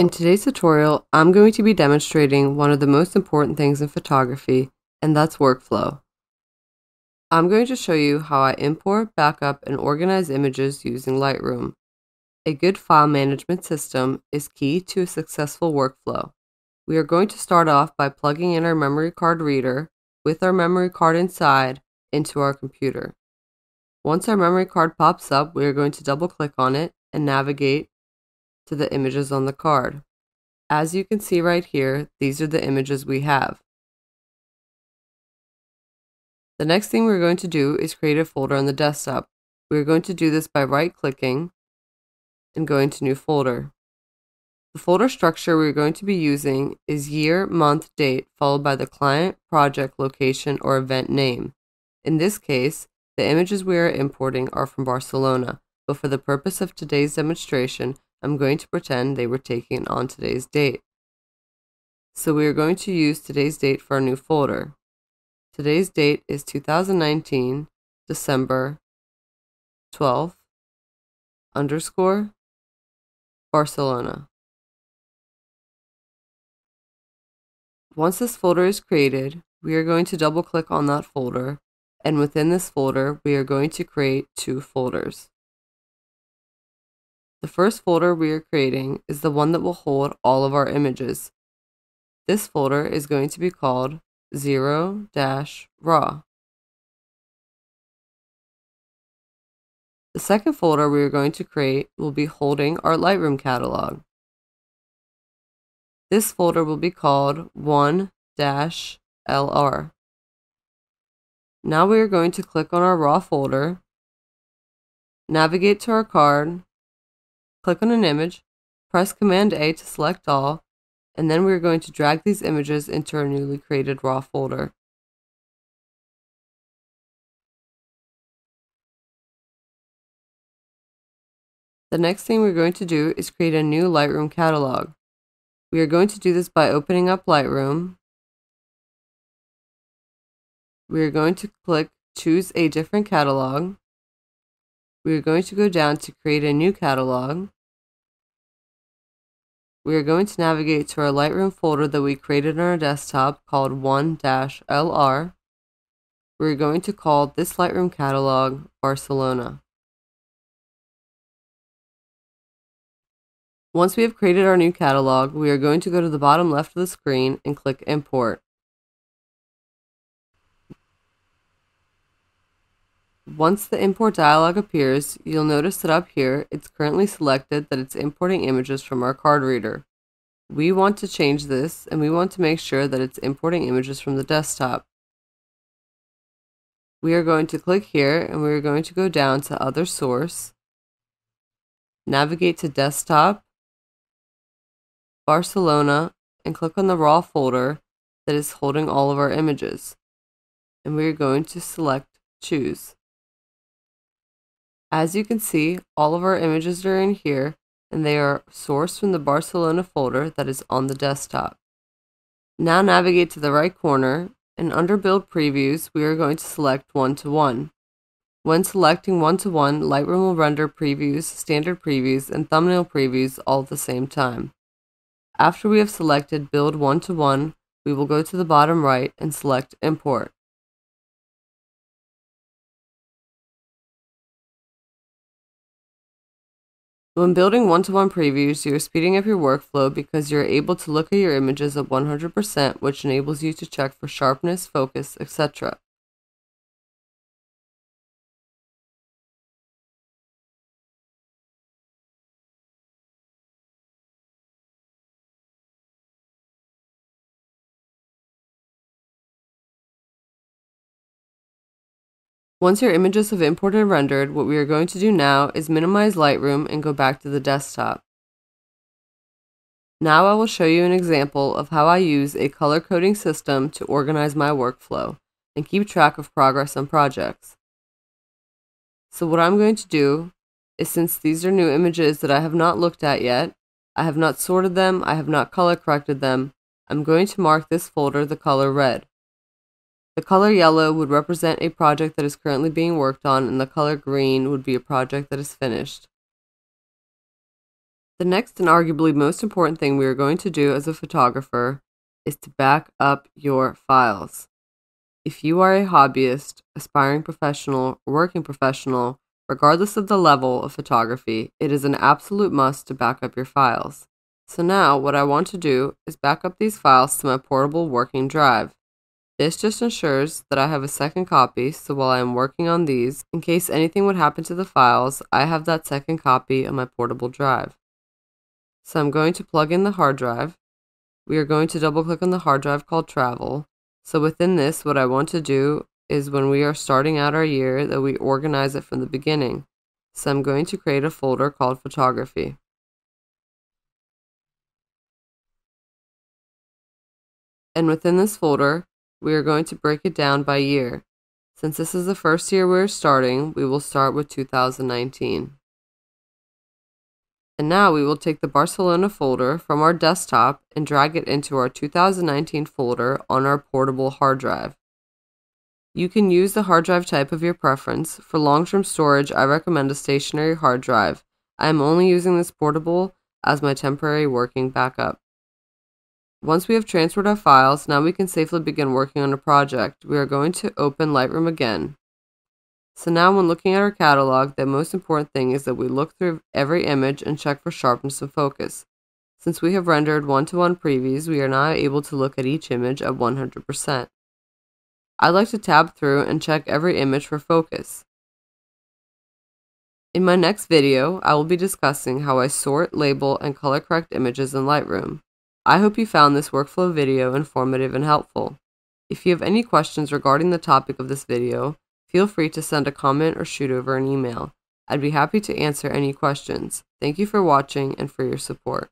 In today's tutorial, I'm going to be demonstrating one of the most important things in photography, and that's workflow. I'm going to show you how I import, backup, and organize images using Lightroom. A good file management system is key to a successful workflow. We are going to start off by plugging in our memory card reader with our memory card inside into our computer. Once our memory card pops up, we are going to double click on it and navigate to the images on the card. As you can see right here, these are the images we have. The next thing we're going to do is create a folder on the desktop. We're going to do this by right clicking and going to new folder. The folder structure we're going to be using is year, month, date, followed by the client, project, location, or event name. In this case, the images we are importing are from Barcelona, but for the purpose of today's demonstration, I'm going to pretend they were taken on today's date. So we are going to use today's date for our new folder. Today's date is 2019, December 12th, underscore, Barcelona. Once this folder is created, we are going to double click on that folder, and within this folder, we are going to create two folders. The first folder we are creating is the one that will hold all of our images. This folder is going to be called 0-raw. The second folder we are going to create will be holding our Lightroom catalog. This folder will be called 1-LR. Now we are going to click on our raw folder, navigate to our card, click on an image, press Command A to select all, and then we are going to drag these images into our newly created raw folder. The next thing we're going to do is create a new Lightroom catalog. We are going to do this by opening up Lightroom. We are going to click Choose a different catalog. We are going to go down to create a new catalog. We are going to navigate to our Lightroom folder that we created on our desktop called 1-LR. We're going to call this Lightroom catalog Barcelona. Once we have created our new catalog, we are going to go to the bottom left of the screen and click Import. Once the import dialog appears, you'll notice that up here, it's currently selected that it's importing images from our card reader. We want to change this, and we want to make sure that it's importing images from the desktop. We are going to click here, and we are going to go down to Other Source, navigate to Desktop, Barcelona, and click on the raw folder that is holding all of our images. And we are going to select Choose. As you can see, all of our images are in here, and they are sourced from the Barcelona folder that is on the desktop. Now navigate to the right corner, and under Build Previews, we are going to select One-to-One. When selecting one-to-one, Lightroom will render previews, standard previews, and thumbnail previews all at the same time. After we have selected Build One-to-One, we will go to the bottom right and select Import. When building one-to-one previews, you are speeding up your workflow because you're able to look at your images at 100%, which enables you to check for sharpness, focus, etc. Once your images have imported and rendered, what we are going to do now is minimize Lightroom and go back to the desktop. Now I will show you an example of how I use a color coding system to organize my workflow and keep track of progress on projects. So what I'm going to do is since these are new images that I have not looked at yet, I have not sorted them, I have not color corrected them, I'm going to mark this folder the color red. The color yellow would represent a project that is currently being worked on, and the color green would be a project that is finished. The next and arguably most important thing we are going to do as a photographer is to back up your files. If you are a hobbyist, aspiring professional, or working professional, regardless of the level of photography, it is an absolute must to back up your files. So now what I want to do is back up these files to my portable working drive. This just ensures that I have a second copy, so while I am working on these, in case anything would happen to the files, I have that second copy on my portable drive. So I'm going to plug in the hard drive. We are going to double click on the hard drive called travel. So within this, what I want to do is when we are starting out our year that we organize it from the beginning. So I'm going to create a folder called photography. And within this folder, we are going to break it down by year. Since this is the first year we're starting, we will start with 2019. And now we will take the Barcelona folder from our desktop and drag it into our 2019 folder on our portable hard drive. You can use the hard drive type of your preference. For long-term storage, I recommend a stationary hard drive. I am only using this portable as my temporary working backup. Once we have transferred our files, now we can safely begin working on a project. We are going to open Lightroom again. So now when looking at our catalog, the most important thing is that we look through every image and check for sharpness and focus. Since we have rendered one-to-one -one previews, we are now able to look at each image at 100%. I like to tab through and check every image for focus. In my next video, I will be discussing how I sort, label, and color correct images in Lightroom. I hope you found this workflow video informative and helpful. If you have any questions regarding the topic of this video, feel free to send a comment or shoot over an email. I'd be happy to answer any questions. Thank you for watching and for your support.